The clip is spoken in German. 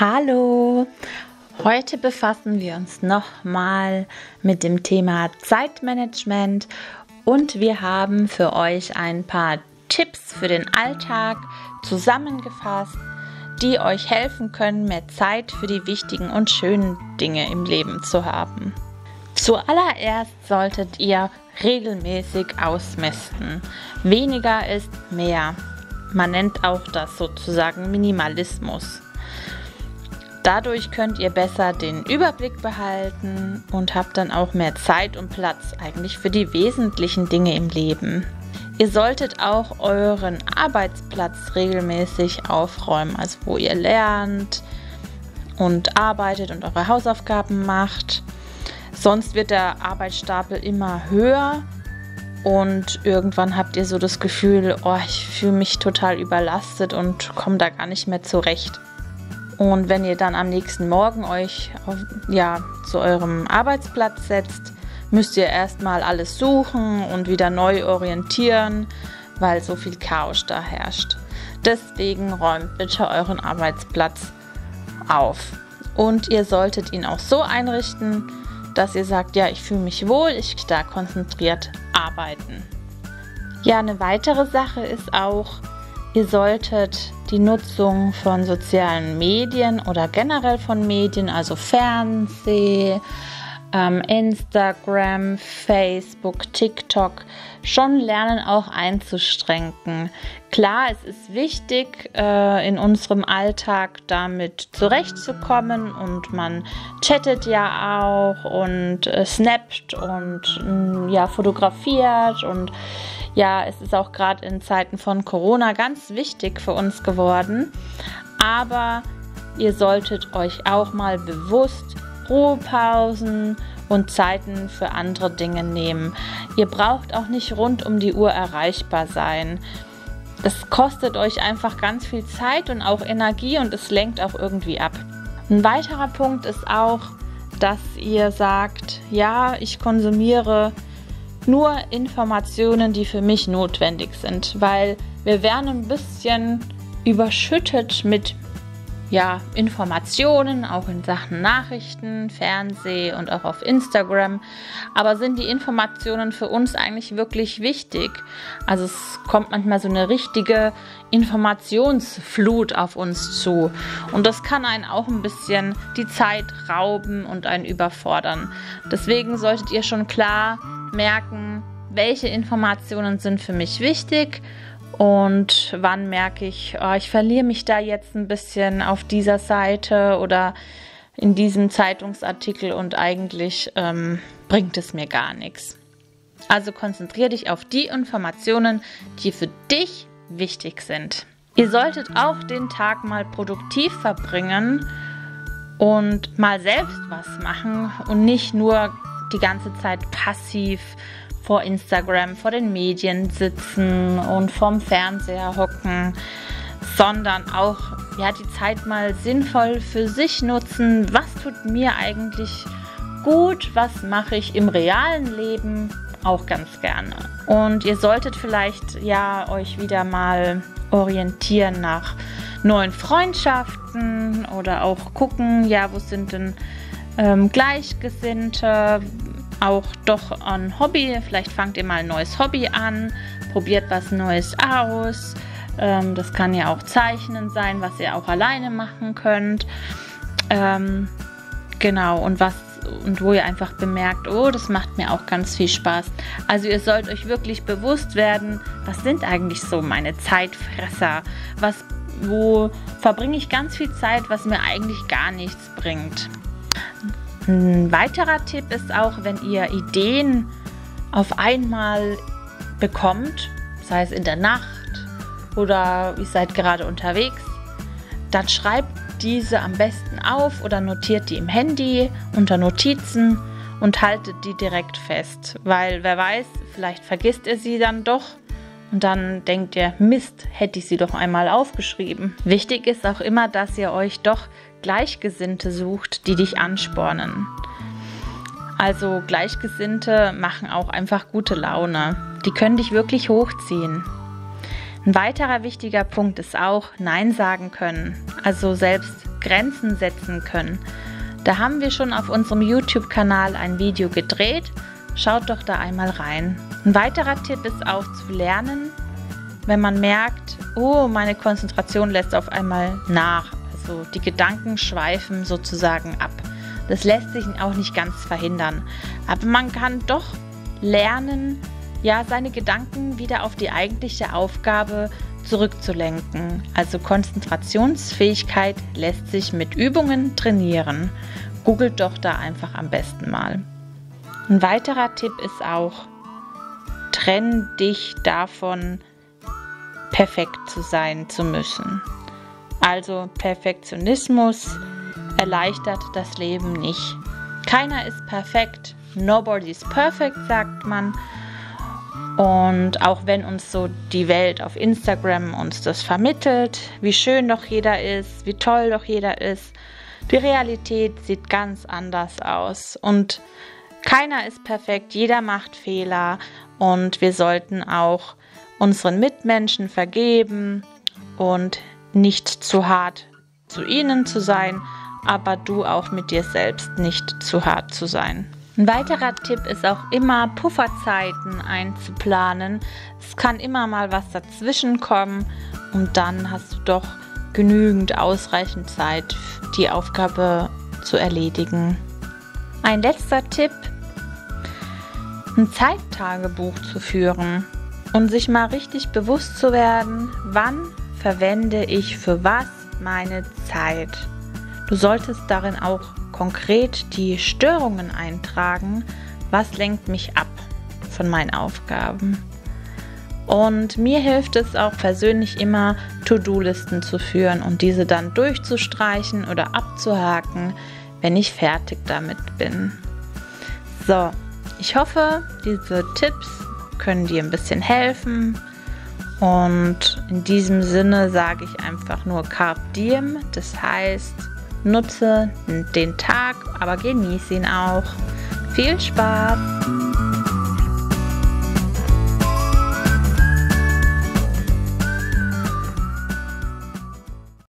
Hallo! Heute befassen wir uns nochmal mit dem Thema Zeitmanagement und wir haben für euch ein paar Tipps für den Alltag zusammengefasst, die euch helfen können, mehr Zeit für die wichtigen und schönen Dinge im Leben zu haben. Zuallererst solltet ihr regelmäßig ausmisten. Weniger ist mehr. Man nennt auch das sozusagen Minimalismus. Dadurch könnt ihr besser den Überblick behalten und habt dann auch mehr Zeit und Platz eigentlich für die wesentlichen Dinge im Leben. Ihr solltet auch euren Arbeitsplatz regelmäßig aufräumen, also wo ihr lernt und arbeitet und eure Hausaufgaben macht. Sonst wird der Arbeitsstapel immer höher und irgendwann habt ihr so das Gefühl, oh, ich fühle mich total überlastet und komme da gar nicht mehr zurecht. Und wenn ihr dann am nächsten Morgen euch auf, ja, zu eurem Arbeitsplatz setzt, müsst ihr erstmal alles suchen und wieder neu orientieren, weil so viel Chaos da herrscht. Deswegen räumt bitte euren Arbeitsplatz auf. Und ihr solltet ihn auch so einrichten, dass ihr sagt, ja, ich fühle mich wohl, ich da konzentriert arbeiten. Ja, eine weitere Sache ist auch, Ihr solltet die Nutzung von sozialen Medien oder generell von Medien, also Fernseh, ähm, Instagram, Facebook, TikTok, schon lernen auch einzuschränken. Klar, es ist wichtig, äh, in unserem Alltag damit zurechtzukommen und man chattet ja auch und äh, snappt und äh, ja, fotografiert und ja, es ist auch gerade in Zeiten von Corona ganz wichtig für uns geworden. Aber ihr solltet euch auch mal bewusst Ruhepausen und Zeiten für andere Dinge nehmen. Ihr braucht auch nicht rund um die Uhr erreichbar sein. Es kostet euch einfach ganz viel Zeit und auch Energie und es lenkt auch irgendwie ab. Ein weiterer Punkt ist auch, dass ihr sagt, ja, ich konsumiere nur Informationen, die für mich notwendig sind, weil wir werden ein bisschen überschüttet mit ja, Informationen, auch in Sachen Nachrichten, Fernseh und auch auf Instagram. Aber sind die Informationen für uns eigentlich wirklich wichtig? Also es kommt manchmal so eine richtige Informationsflut auf uns zu. Und das kann einen auch ein bisschen die Zeit rauben und einen überfordern. Deswegen solltet ihr schon klar merken, welche Informationen sind für mich wichtig und wann merke ich, oh, ich verliere mich da jetzt ein bisschen auf dieser Seite oder in diesem Zeitungsartikel und eigentlich ähm, bringt es mir gar nichts. Also konzentriere dich auf die Informationen, die für dich wichtig sind. Ihr solltet auch den Tag mal produktiv verbringen und mal selbst was machen und nicht nur die ganze Zeit passiv vor Instagram, vor den Medien sitzen und vorm Fernseher hocken, sondern auch ja, die Zeit mal sinnvoll für sich nutzen. Was tut mir eigentlich gut? Was mache ich im realen Leben auch ganz gerne? Und ihr solltet vielleicht ja euch wieder mal orientieren nach neuen Freundschaften oder auch gucken, ja, wo sind denn ähm, Gleichgesinnte, auch doch ein Hobby. Vielleicht fangt ihr mal ein neues Hobby an, probiert was Neues aus. Ähm, das kann ja auch Zeichnen sein, was ihr auch alleine machen könnt. Ähm, genau, und was und wo ihr einfach bemerkt, oh, das macht mir auch ganz viel Spaß. Also ihr sollt euch wirklich bewusst werden, was sind eigentlich so meine Zeitfresser? Was, wo verbringe ich ganz viel Zeit, was mir eigentlich gar nichts bringt? Ein weiterer Tipp ist auch, wenn ihr Ideen auf einmal bekommt, sei es in der Nacht oder ihr seid gerade unterwegs, dann schreibt diese am besten auf oder notiert die im Handy unter Notizen und haltet die direkt fest, weil wer weiß, vielleicht vergisst ihr sie dann doch und dann denkt ihr, Mist, hätte ich sie doch einmal aufgeschrieben. Wichtig ist auch immer, dass ihr euch doch Gleichgesinnte sucht, die dich anspornen. Also Gleichgesinnte machen auch einfach gute Laune. Die können dich wirklich hochziehen. Ein weiterer wichtiger Punkt ist auch Nein sagen können. Also selbst Grenzen setzen können. Da haben wir schon auf unserem YouTube-Kanal ein Video gedreht. Schaut doch da einmal rein. Ein weiterer Tipp ist auch zu lernen, wenn man merkt, oh, meine Konzentration lässt auf einmal nach. Also die Gedanken schweifen sozusagen ab. Das lässt sich auch nicht ganz verhindern. Aber man kann doch lernen, ja, seine Gedanken wieder auf die eigentliche Aufgabe zurückzulenken. Also Konzentrationsfähigkeit lässt sich mit Übungen trainieren. Googelt doch da einfach am besten mal. Ein weiterer Tipp ist auch, trenn dich davon, perfekt zu sein zu müssen. Also Perfektionismus erleichtert das Leben nicht. Keiner ist perfekt. Nobody is perfect, sagt man. Und auch wenn uns so die Welt auf Instagram uns das vermittelt, wie schön doch jeder ist, wie toll doch jeder ist, die Realität sieht ganz anders aus. Und keiner ist perfekt, jeder macht Fehler und wir sollten auch unseren Mitmenschen vergeben und nicht zu hart zu ihnen zu sein, aber du auch mit dir selbst nicht zu hart zu sein. Ein weiterer Tipp ist auch immer Pufferzeiten einzuplanen. Es kann immer mal was dazwischen kommen und dann hast du doch genügend ausreichend Zeit, die Aufgabe zu erledigen. Ein letzter Tipp, ein Zeittagebuch zu führen und sich mal richtig bewusst zu werden, wann verwende ich für was meine Zeit. Du solltest darin auch konkret die Störungen eintragen, was lenkt mich ab von meinen Aufgaben. Und mir hilft es auch persönlich immer, To-Do-Listen zu führen und diese dann durchzustreichen oder abzuhaken, wenn ich fertig damit bin. So, ich hoffe, diese Tipps können dir ein bisschen helfen. Und in diesem Sinne sage ich einfach nur Carp Diem. Das heißt, Nutze den Tag, aber genieße ihn auch. Viel Spaß!